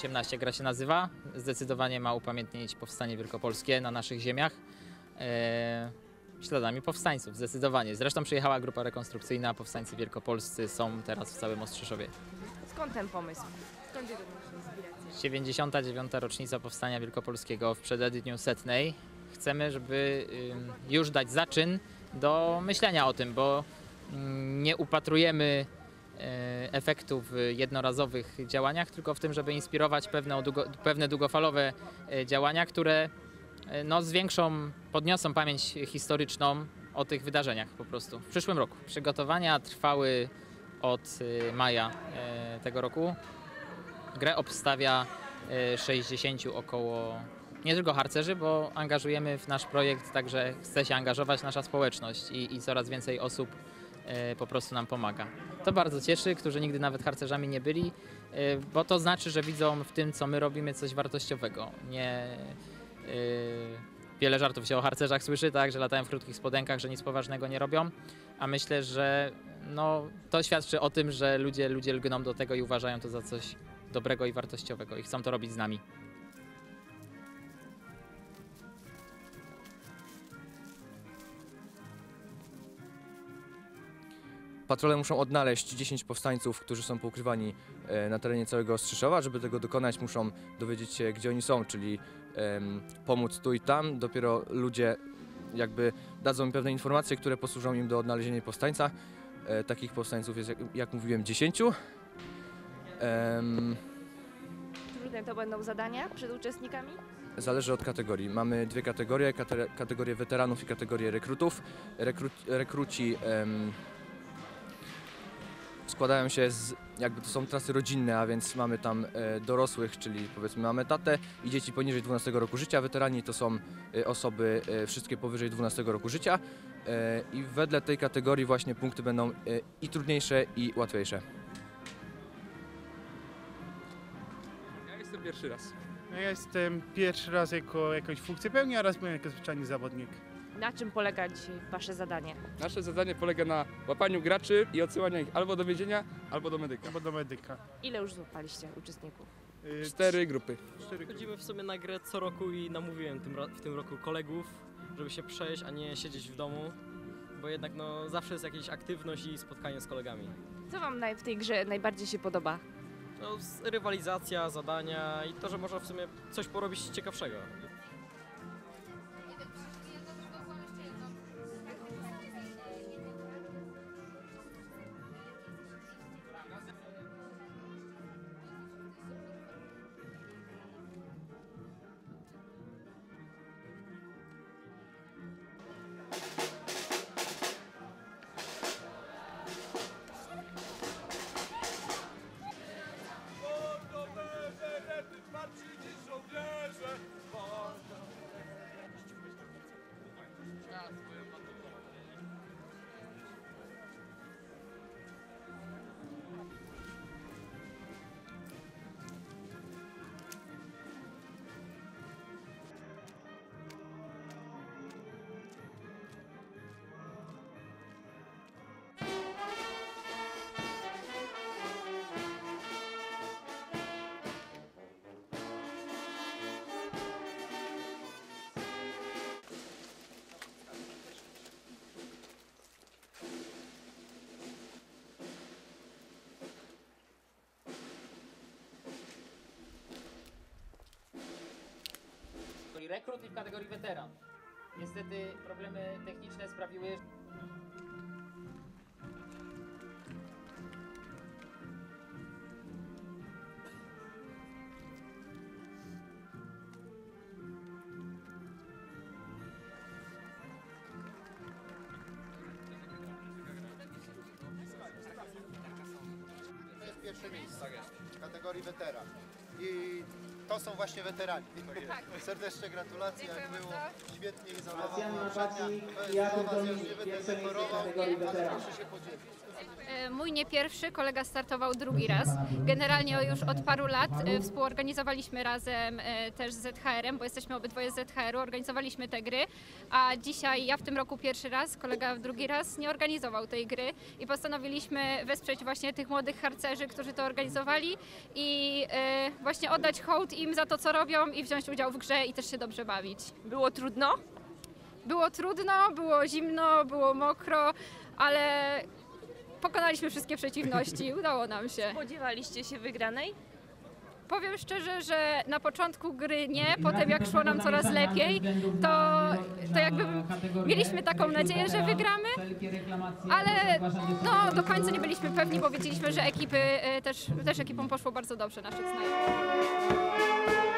Powstanie 18 gra się nazywa. Zdecydowanie ma upamiętnić Powstanie Wielkopolskie na naszych ziemiach. E, śladami powstańców, zdecydowanie. Zresztą przyjechała grupa rekonstrukcyjna, powstańcy wielkopolscy są teraz w całym Ostrzyszowie. Skąd ten pomysł? Skąd bierze inspirację? 99. rocznica Powstania Wielkopolskiego w przededniu setnej. Chcemy, żeby już dać zaczyn do myślenia o tym, bo mm, nie upatrujemy e, efektów w jednorazowych działaniach, tylko w tym, żeby inspirować pewne, długo, pewne długofalowe e, działania, które e, no, zwiększą, podniosą pamięć historyczną o tych wydarzeniach po prostu w przyszłym roku. Przygotowania trwały od maja tego roku. Grę obstawia e, 60 około, nie tylko harcerzy, bo angażujemy w nasz projekt, także chce się angażować nasza społeczność i, i coraz więcej osób po prostu nam pomaga. To bardzo cieszy, którzy nigdy nawet harcerzami nie byli, e, bo to znaczy, że widzą w tym, co my robimy, coś wartościowego. Nie, e, wiele żartów się o harcerzach słyszy, tak, że latają w krótkich spodenkach, że nic poważnego nie robią, a myślę, że no, to świadczy o tym, że ludzie, ludzie lgną do tego i uważają to za coś dobrego i wartościowego i chcą to robić z nami. Patrole muszą odnaleźć 10 powstańców, którzy są poukrywani e, na terenie całego Ostrzyszowa. Żeby tego dokonać, muszą dowiedzieć się, gdzie oni są, czyli pomóc tu i tam. Dopiero ludzie jakby dadzą im pewne informacje, które posłużą im do odnalezienia powstańca. E, takich powstańców jest, jak, jak mówiłem, 10. Em, Trudne to będą zadania przed uczestnikami? Zależy od kategorii. Mamy dwie kategorie, kate- kategorię weteranów i kategorię rekrutów. Rekru- rekruci em, składają się z, jakby to są trasy rodzinne, a więc mamy tam e, dorosłych, czyli powiedzmy mamy tatę i dzieci poniżej 12 roku życia. Weterani to są e, osoby e, wszystkie powyżej 12 roku życia e, i wedle tej kategorii właśnie punkty będą e, i trudniejsze i łatwiejsze. Ja jestem pierwszy raz. Ja jestem pierwszy raz jako jakąś funkcję pełnię, a raz byłem jako zwyczajny zawodnik. Na czym polega dzisiaj Wasze zadanie? Nasze zadanie polega na łapaniu graczy i odsyłaniu ich albo do więzienia, albo do medyka. Albo do medyka. Ile już złapaliście uczestników? Y, Cztery grupy. Chodzimy w sumie na grę co roku i namówiłem tym, ro- w tym roku kolegów, żeby się przejść, a nie siedzieć w domu, bo jednak no, zawsze jest jakaś aktywność i spotkanie z kolegami. Co Wam naj- w tej grze najbardziej się podoba? No, z- rywalizacja, zadania i to, że można w sumie coś porobić ciekawszego. Rekrut i w kategorii weteran. Niestety problemy techniczne sprawiły, jest pierwsze miejsce w kategorii weteran. I to są właśnie weterani. Serdeczne gratulacje, jak było. świetnie i podzielić. E, Mój nie pierwszy, kolega startował drugi raz. Generalnie już od paru lat e, współorganizowaliśmy razem e, też z ZHR-em, bo jesteśmy obydwoje z ZHR-u, organizowaliśmy te gry, a dzisiaj ja w tym roku pierwszy raz, kolega drugi raz nie organizował tej gry i postanowiliśmy wesprzeć właśnie tych młodych harcerzy, którzy to organizowali i e, właśnie oddać hołd im za to, co robią i wziąć udział w grze i też się dobrze bawić. Było trudno? Było trudno, było zimno, było mokro, ale pokonaliśmy wszystkie przeciwności, udało nam się. Spodziewaliście się wygranej? Powiem szczerze, że na początku gry nie, potem jak szło nam coraz lepiej, to, to jakby mieliśmy taką nadzieję, że wygramy, ale no, do końca nie byliśmy pewni, bo wiedzieliśmy, że ekipy e, też, też ekipom poszło bardzo dobrze naszych znajomych.